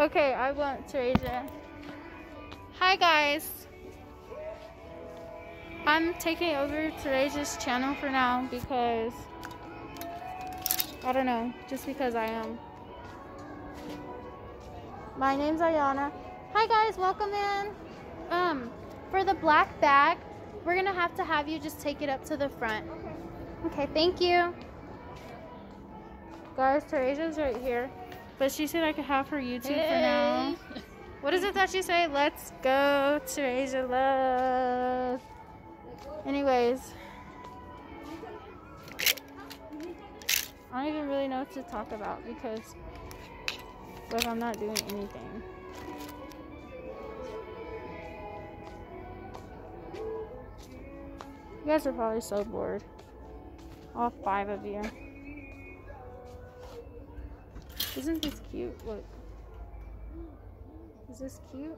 Okay, I want Tarasia. Hi guys. I'm taking over Tarasia's channel for now because I don't know, just because I am. My name's Ayana. Hi guys, welcome in. Um, for the black bag, we're gonna have to have you just take it up to the front. Okay, okay thank you. Guys, Teresa's right here. But she said I could have her YouTube hey. for now. What is it that she say? Let's go, Tarasia Love. Anyways. I don't even really know what to talk about because like I'm not doing anything. You guys are probably so bored. All five of you. Isn't this cute? Look. Is this cute?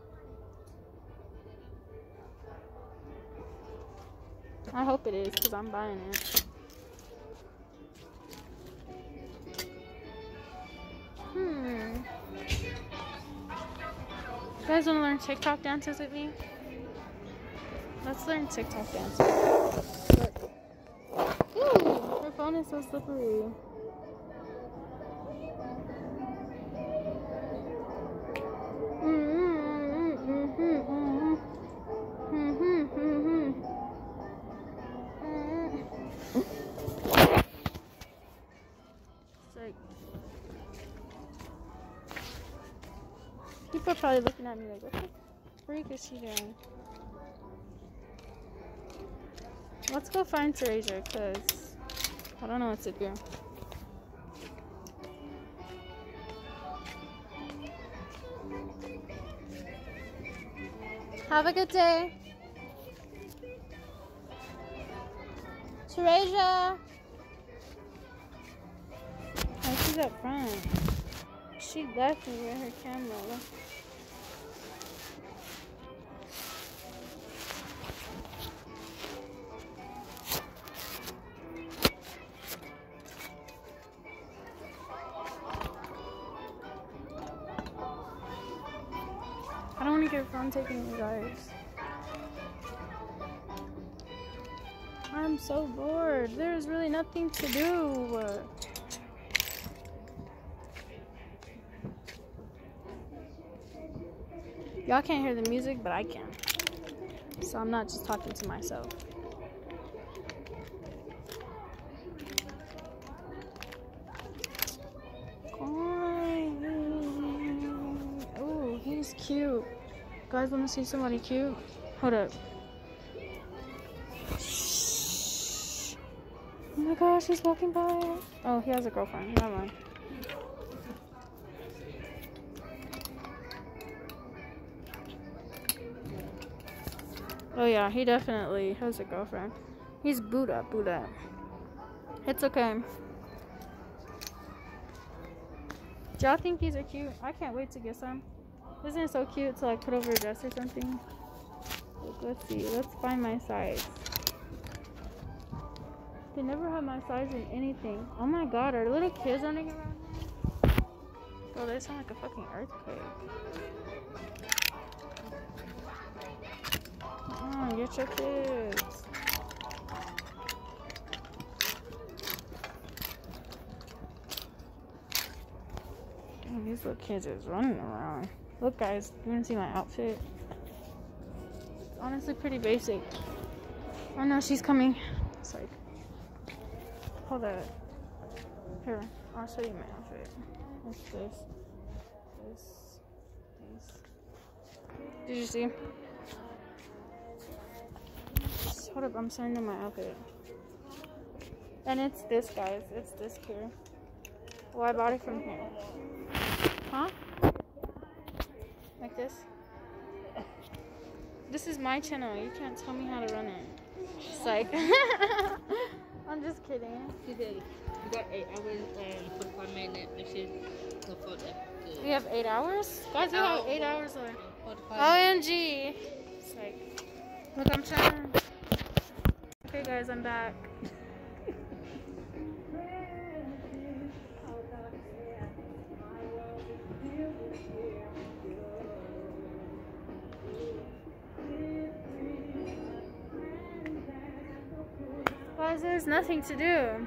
I hope it is because I'm buying it. Hmm. You guys want to learn TikTok dances with me? Let's learn TikTok dances. Look. Ooh, her phone is so slippery. Probably looking at me like, what the freak is she doing? Let's go find Tarasia, because I don't know what to do. Have a good day. Tarasia. Oh, she's up front. She left me with her camera. I don't want to get fun taking you guys. I'm so bored. There's really nothing to do. Y'all can't hear the music, but I can. So I'm not just talking to myself. Oh, he's cute. Guys, want to see somebody cute? Hold up. Oh my gosh, he's walking by. Oh, he has a girlfriend. Never mind. Oh yeah, he definitely has a girlfriend. He's Buddha, Buddha. It's okay. Do y'all think these are cute? I can't wait to get some. Isn't it so cute to like put over a dress or something? Look, let's see. Let's find my size. They never have my size in anything. Oh my god, are little kids running around? Oh, they sound like a fucking earthquake. on, get your kids. These little kids is running around. Look, guys, you wanna see my outfit? It's honestly pretty basic. Oh no, she's coming. It's like, hold up. Here, I'll show you my outfit. What's this? This. This. Did you see? Hold up, I'm showing them my outfit. And it's this, guys. It's this here. Well, I bought it from here. Like this? This is my channel. You can't tell me how to run it. It's like... I'm just kidding. You got eight hours and 45 minutes. We have eight hours? Guys, we have oh. eight hours left. OMG. It's like... Look, I'm trying Okay guys, I'm back. Guys, there's nothing to do.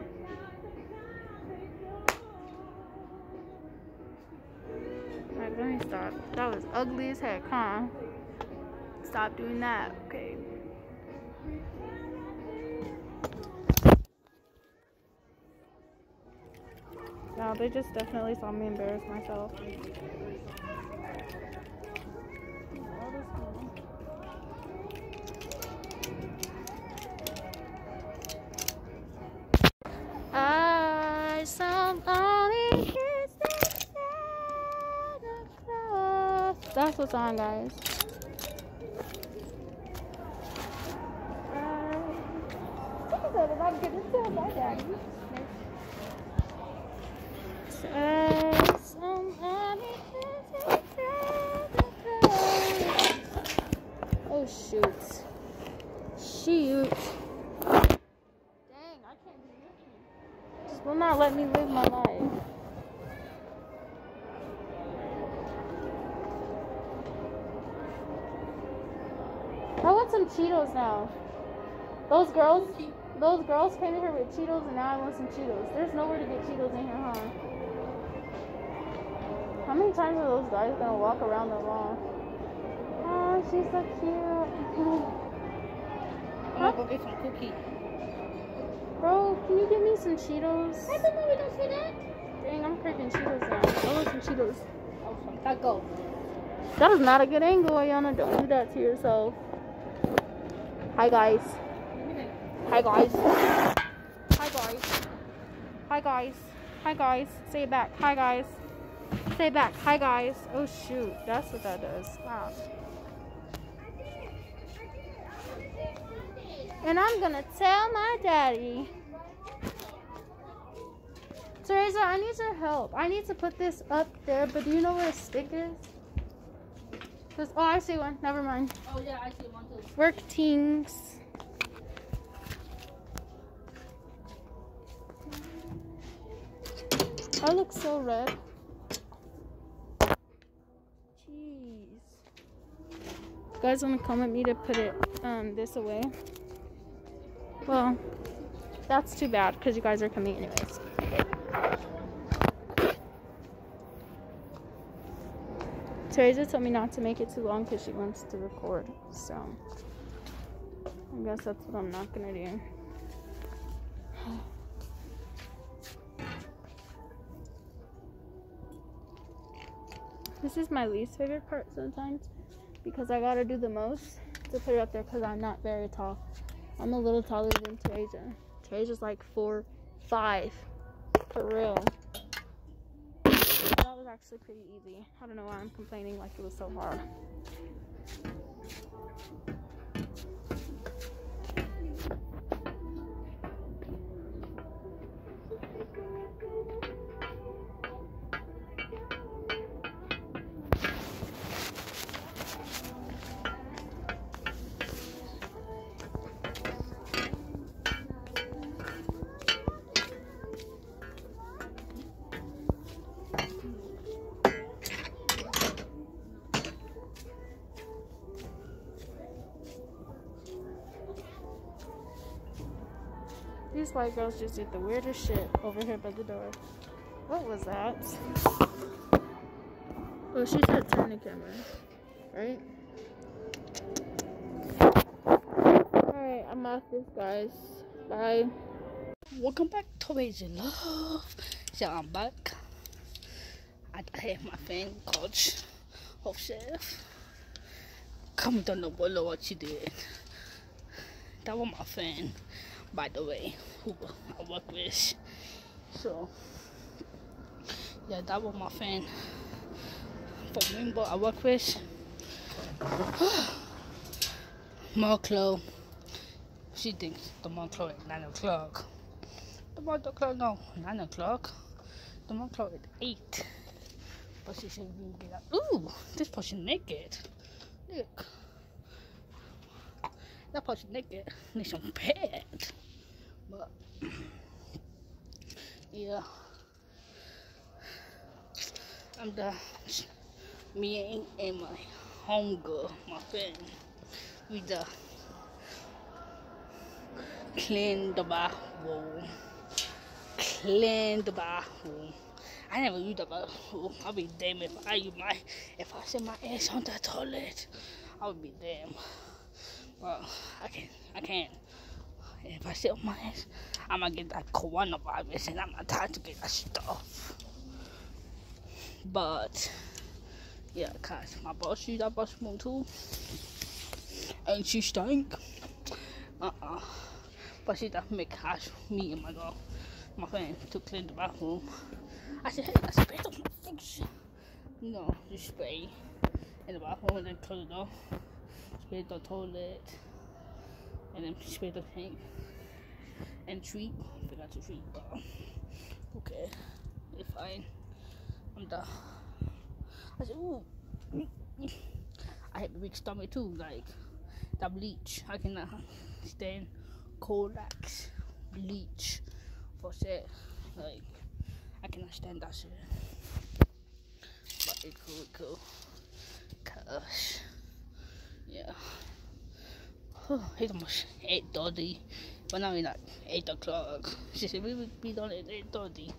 Alright, let me stop. That was ugly as heck, huh? Stop doing that, okay? No, they just definitely saw me embarrass myself. That's what's on, guys. Oh shoot. Shoot. Dang, I can't do nothing. Just will not let me live my life. I want some Cheetos now. Those girls, those girls came in here with Cheetos, and now I want some Cheetos. There's nowhere to get Cheetos in here, huh? How many times are those guys gonna walk around the wall? Oh, she's so cute. I'm gonna go get some cookie. Bro, can you give me some Cheetos? I don't know we don't say that. Dang, I'm craving Cheetos now. I want some Cheetos. Oh, some taco. That is not a good angle, Ayana. Don't do that to yourself. Hi, guys. Hi, guys. Hi, guys. Hi, guys. Hi, guys. Say it back. Hi, guys. Say it back. Hi, guys. Oh, shoot. That's what that does. Wow. And I'm gonna tell my daddy. Teresa, I need your help. I need to put this up there, but do you know where a stick is? This, oh, I see one. Never mind. Oh yeah, I see one too. Work teams. I look so red. Jeez. You guys want to come with me to put it um this away? Well, that's too bad because you guys are coming anyways. Teresa told me not to make it too long because she wants to record. So I guess that's what I'm not gonna do. This is my least favorite part sometimes because I gotta do the most to put it up there because I'm not very tall. I'm a little taller than Teresa. Teresa's like four, five, for real. That was actually pretty easy. I don't know why I'm complaining like it was so hard. These white girls just did the weirdest shit over here by the door. What was that? Oh, she said turn the camera, right? Alright, I'm off this, guys. Bye. Welcome back to Ways in Love. So I'm back. I have my friend, Coach, Hope Chef. Come down the below what you did. That was my friend, by the way, who I work with. So, yeah, that was my friend. For member I work with. Marklo. She thinks the Marklo at 9 o'clock. The Marklo, no, 9 o'clock. The Marklo at 8. But she we get up. Ooh, this person naked. Look. That person naked needs some pads. But, yeah. I'm the me and my homegirl, my friend. We the clean the bathroom. Clean the bathroom. I never use the bathroom. I'll be damned if I use my if I sit my ass on the toilet. I would be damned. Well, I can't. I can't. If I sit on my ass, I'm gonna get that coronavirus and I'm not trying to get that stuff. But yeah, cause my boss used that bathroom too, and she stank. Uh uh. But she doesn't make hash me and my girl, my friend, to clean the bathroom. I said, hey, I spray motherfuckers. You know, just spray in the bathroom and then close the door. Spray the toilet. And then spray the tank. And treat. Forgot to treat, but okay. It's fine. I said, ooh. I had a big stomach too, like that bleach. I cannot stand Clorox bleach for shit. Like I cannot stand that shit. But it's cool, cool. Cause yeah. Oh, it's almost eight thirty. But now it's like eight o'clock. She said we will be done at eight thirty.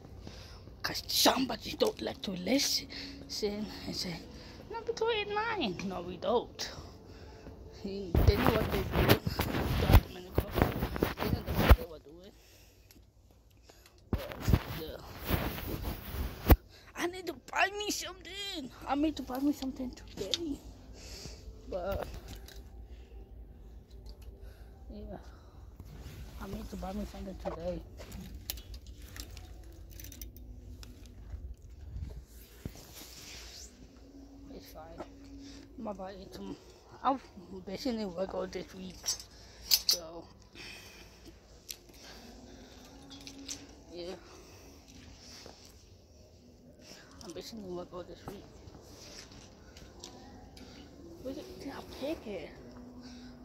Cause somebody don't like to listen and say, No, we go at nine. No, we don't. He, they know what. They yeah. I need to buy me something. I need to buy me something today. But yeah. I need to buy me something today. My body to I'll basically work all this week. So yeah. I'm basically work all this week. Where's it? I'll pick it.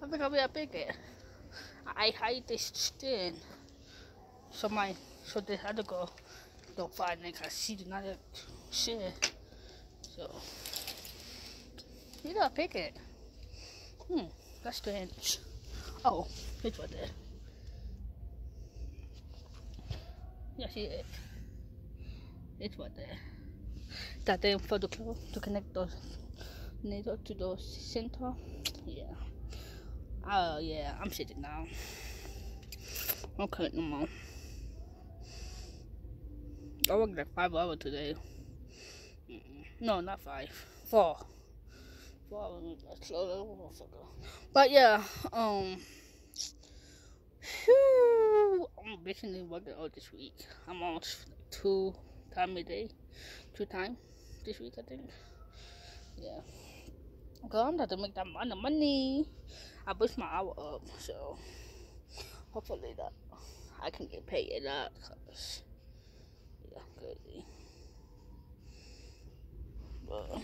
I think I'll be a pick it. I hide this skin. So my so the other girl don't find it cause she did not share. So you gotta pick it. Hmm, that's strange. Oh, it's right there. Yeah, see it. It's right there. That thing for the clothes to connect those needle to the center. Yeah. Oh yeah, I'm sitting down. Okay, no more. I worked like five hours today. No, not five. Four. But yeah, um, whew, I'm basically working all this week. I'm on two time a day, two time this week I think. Yeah. Cause I'm trying to make that money. money. I push my hour up, so hopefully that I can get paid that. Cause yeah, crazy. But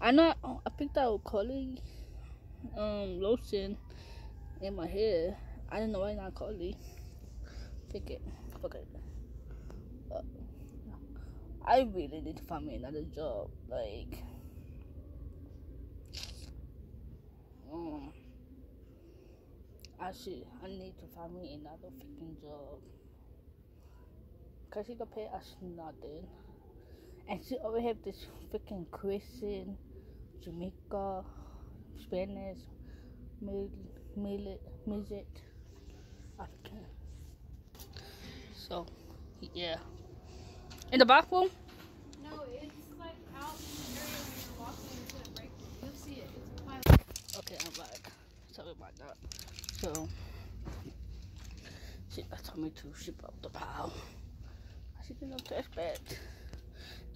I know I picked out Collie um lotion in my hair. I didn't know why not Collie. Pick it. Fuck it. Uh, I really need to find me another job. Like um I should I need to find me another freaking job. Cause she can pay us nothing. And she always have this freaking Christian, Jamaica, Spanish, millet, midget, African. So, yeah. In the bathroom? No, it's like out in the area when you're walking into the break room. You'll see it. It's a pile. Okay, I'm back. Sorry about that. So, she told me to ship out the pile. I said, no trash.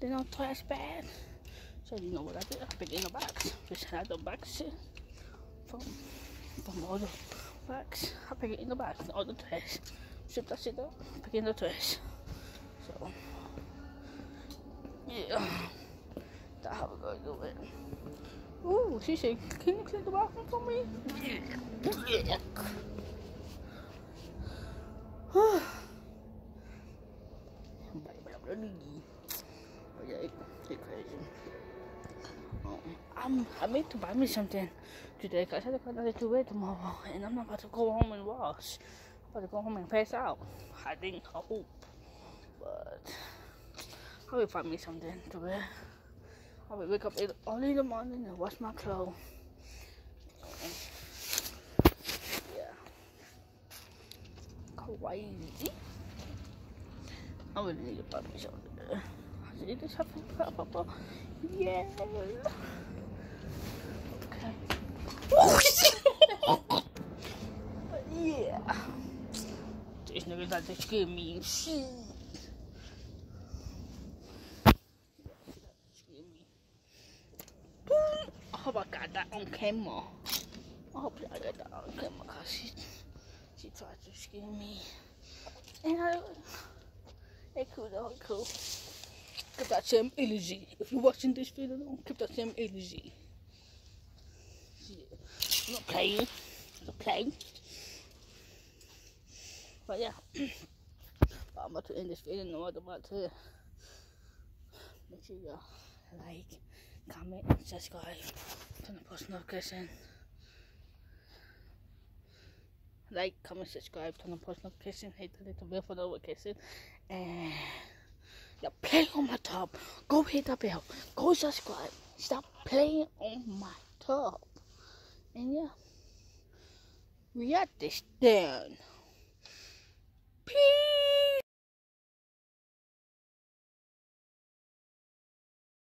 They don't trash bag. So, you know what I did? I picked in the box. Just had the box from, from all the box. I pick it in the box, all the trash. Ship that shit up, pick in the trash. So, yeah. That's how we're gonna do it. Ooh, she said, can you clean the bathroom for me? Yeah. I'm, I made to buy me something today because I had to go to bed tomorrow and I'm not about to go home and wash. I'm about to go home and pass out. I think, I hope. But I will find me something to wear. I will wake up early in the morning and wash my clothes. Yeah. Crazy. I really need to buy me something. I need to have a Yeah. Yeah. These niggas like to scare me. Shit. I hope I got that on camera. I hope I got that on camera because she, she tried to scare me. And I, hey cool though, cool. Keep that same energy. If you're watching this video, keep that same energy. I'm not playing. I'm not playing. But yeah. but I'm about to end this video and I'm about to make sure you like, comment, subscribe. Turn the post notification. Like, comment, subscribe, turn on post notification, hit the little bell for notification. And you're playing on my top. Go hit the bell. Go subscribe. Stop playing on my top. And yeah, we got this done.